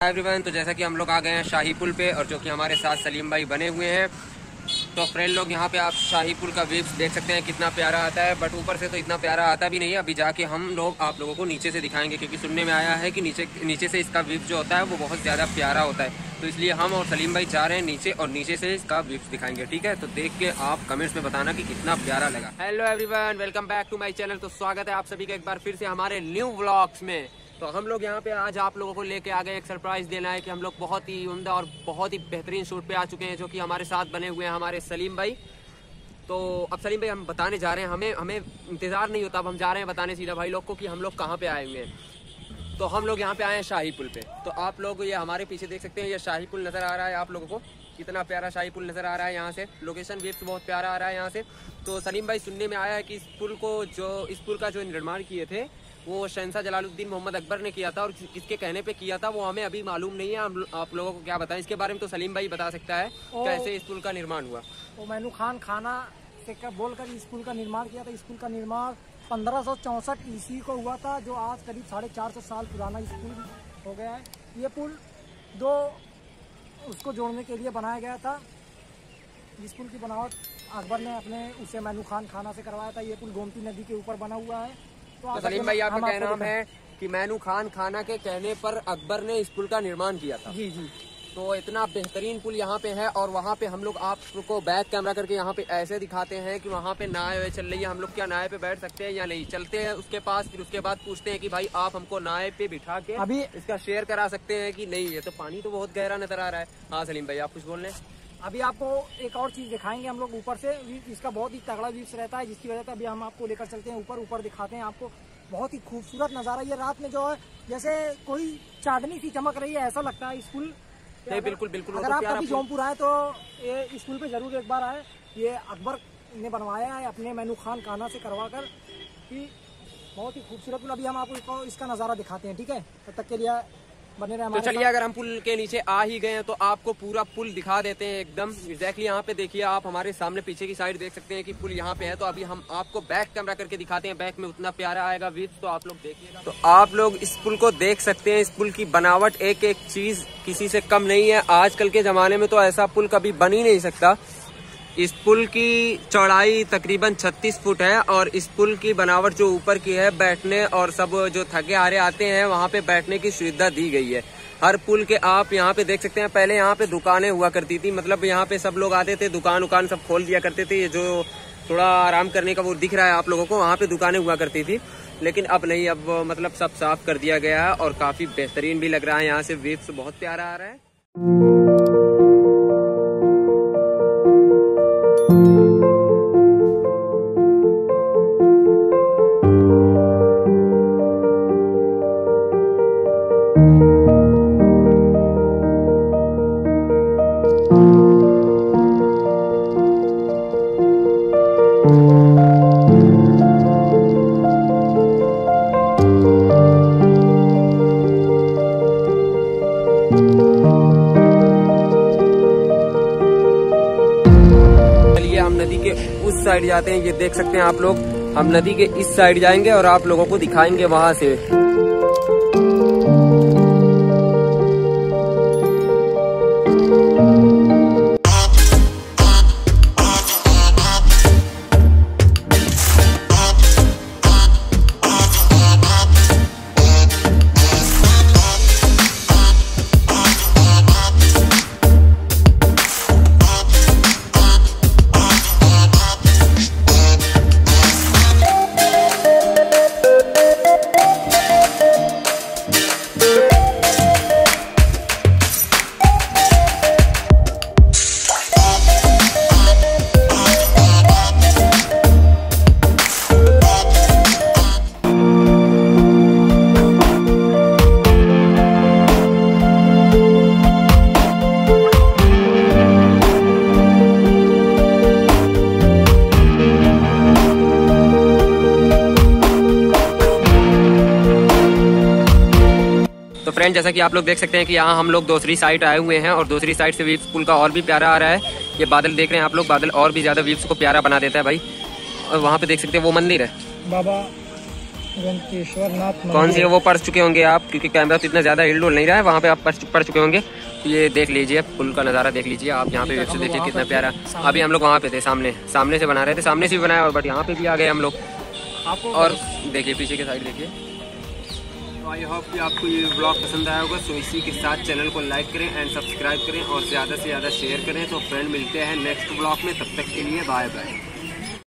Everyone तो जैसा कि हम लोग आ गए हैं शाही पुल पे और जो कि हमारे साथ सलीम भाई बने हुए हैं। तो फ्रेंड लोग, यहाँ पे आप शाही पुल का व्यूज़ देख सकते हैं, कितना प्यारा आता है। बट ऊपर से तो इतना प्यारा आता भी नहीं है। अभी जाके हम लोग आप लोगों को नीचे से दिखाएँगे, क्योंकि सुनने में आया है कि नीचे नीचे से इसका व्यूज़ जो होता है, वो बहुत ज़्यादा प्यारा होता है। तो इसलिए हम और सलीम भाई जा रहे हैं नीचे और नीचे से इसका व्यूज़ दिखाएँगे, ठीक है? तो देख के आप कमेंट्स में बताना कि कितना प्यारा लगा। Hello everyone welcome back to my channel तो स्वागत है आप सभी का एक बार फिर से हमारे न्यू ब्लॉग्स में। तो हम लोग यहाँ पे आज आप लोगों को लेके आ गए एक सरप्राइज़ देना है कि हम लोग बहुत ही उमदा और बहुत ही बेहतरीन शूट पे आ चुके हैं, जो कि हमारे साथ बने हुए हैं हमारे सलीम भाई। तो अब सलीम भाई, हम बताने जा रहे हैं, हमें हमें इंतज़ार नहीं होता, अब हम जा रहे हैं बताने सीधा भाई लोग को कि हम लोग कहाँ पे आए हुए हैं। तो हम लोग यहाँ पे आए हैं शाही पुल पे। तो आप लोग ये हमारे पीछे देख सकते हैं, ये शाही पुल नज़र आ रहा है आप लोगों को। कितना प्यारा शाही पुल नज़र आ रहा है यहाँ से। लोकेशन भी बहुत प्यारा आ रहा है यहाँ से। तो सलीम भाई, सुनने में आया है कि इस पुल को जो, इस पुल का जो निर्माण किए थे वो शहनशाह जलालुद्दीन मोहम्मद अकबर ने किया था और किसके कहने पे किया था वो हमें अभी मालूम नहीं है। हम आप लोगों को क्या बताएँ? इसके बारे में तो सलीम भाई बता सकता है कैसे इस पुल का निर्माण हुआ। वो मैनू खान खाना से कर बोलकर इस पुल का निर्माण किया था? इस पुल का निर्माण पंद्रह सौ चौंसठ ईस्वी को हुआ था जो आज करीब साढ़े चार सौ साल पुराना इस पुल हो गया है। ये पुल दो उसको जोड़ने के लिए बनाया गया था। इस पुल की बनावट अकबर ने अपने उसे मैनू खान खाना से करवाया था। ये पुल गोमती नदी के ऊपर बना हुआ है। तो सलीम भाई आपका क्या नाम है कि मैनू खान खाना के कहने पर अकबर ने इस पुल का निर्माण किया था। जी जी। तो इतना बेहतरीन पुल यहाँ पे है और वहाँ पे हम लोग आपको बैक कैमरा करके यहाँ पे ऐसे दिखाते हैं कि वहाँ पे नाव चल रही है हम लोग क्या नाव पे बैठ सकते हैं या नहीं। चलते हैं उसके पास फिर उसके बाद पूछते हैं कि भाई आप हमको नाव पे बिठा के अभी इसका शेयर करा सकते हैं कि नहीं। है तो पानी तो बहुत गहरा नज़र आ रहा है। हाँ सलीम भाई आप कुछ बोल रहे हैं? अभी आपको एक और चीज़ दिखाएँगे हम लोग ऊपर से। इसका बहुत ही तगड़ा व्यूज़ रहता है जिसकी वजह से अभी हम आपको लेकर चलते हैं ऊपर ऊपर दिखाते हैं आपको। बहुत ही खूबसूरत नज़ारा ये रात में जो है जैसे कोई चांदनी सी चमक रही है ऐसा लगता है स्कूल। नहीं बिल्कुल बिल्कुल अगर तो आप प्यारा कभी जौनपुर आए तो ये स्कूल पे ज़रूर एक बार आए। ये अकबर ने बनवाया है अपने मैनू खान काना से करवा कर कि बहुत ही खूबसूरत। अभी हम आपको इसका नज़ारा दिखाते हैं ठीक है? तब तक के लिए बने रहे तो चलिए अगर हम पुल के नीचे आ ही गए हैं तो आपको पूरा पुल दिखा देते हैं एकदम। एग्जैक्टली यहाँ पे देखिए आप हमारे सामने पीछे की साइड देख सकते हैं कि पुल यहाँ पे है। तो अभी हम आपको बैक कैमरा करके दिखाते हैं। बैक में उतना प्यारा आएगा व्यूज़ तो आप लोग देखिएगा। तो आप लोग इस पुल को देख सकते हैं। इस पुल की बनावट एक एक चीज़ किसी से कम नहीं है। आजकल के जमाने में तो ऐसा पुल कभी बन ही नहीं सकता। इस पुल की चौड़ाई तकरीबन 36 फुट है और इस पुल की बनावट जो ऊपर की है, बैठने और सब जो थके हारे आते हैं, वहाँ पे बैठने की सुविधा दी गई है। हर पुल के आप यहाँ पे देख सकते हैं, पहले यहाँ पे दुकानें हुआ करती थी मतलब यहाँ पे सब लोग आते थे दुकान उकान सब खोल दिया करते थे, ये जो थोड़ा आराम करने का वो दिख रहा है आप लोगों को, वहाँ पे दुकानें हुआ करती थी। लेकिन अब नहीं, अब मतलब सब साफ़ कर दिया गया है और काफ़ी बेहतरीन भी लग रहा है, यहाँ से वेव्स बहुत प्यारा आ रहा है। उस साइड जाते हैं, ये देख सकते हैं आप लोग। हम नदी के इस साइड जाएँगे और आप लोगों को दिखाएँगे वहाँ से। फ्रेंड जैसा कि आप लोग देख सकते हैं कि यहाँ हम लोग दूसरी साइड आए हुए हैं और दूसरी साइड से व्यूज़ पुल का और भी प्यारा आ रहा है। ये बादल देख रहे हैं आप लोग बादल और भी ज़्यादा व्यूज़ को प्यारा बना देता है भाई। और वहाँ पे देख सकते हैं वो मंदिर है। बाबा कौन सी है वो पढ़ चुके होंगे आप? क्योंकि कैमरा तो इतना ज़्यादा हिल डुल नहीं रहा है वहाँ पे आप पढ़ चुके होंगे। तो ये देख लीजिए पुल का नज़ारा देख लीजिए आप यहाँ पे वेब से देखिए कितना प्यारा। अभी हम लोग वहाँ पे थे सामने सामने से बना रहे थे सामने से भी बनाया और बट यहाँ पे भी आ गए हम लोग। और देखिए पीछे के साइड देखिए। आई होप कि आपको ये ब्लॉग पसंद आया होगा। तो इसी के साथ चैनल को लाइक करें एंड सब्सक्राइब करें और ज़्यादा से ज़्यादा शेयर करें। तो फ्रेंड मिलते हैं नेक्स्ट ब्लॉग में। तब तक के लिए बाय बाय